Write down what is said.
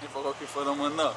Ele falou que foram, mano.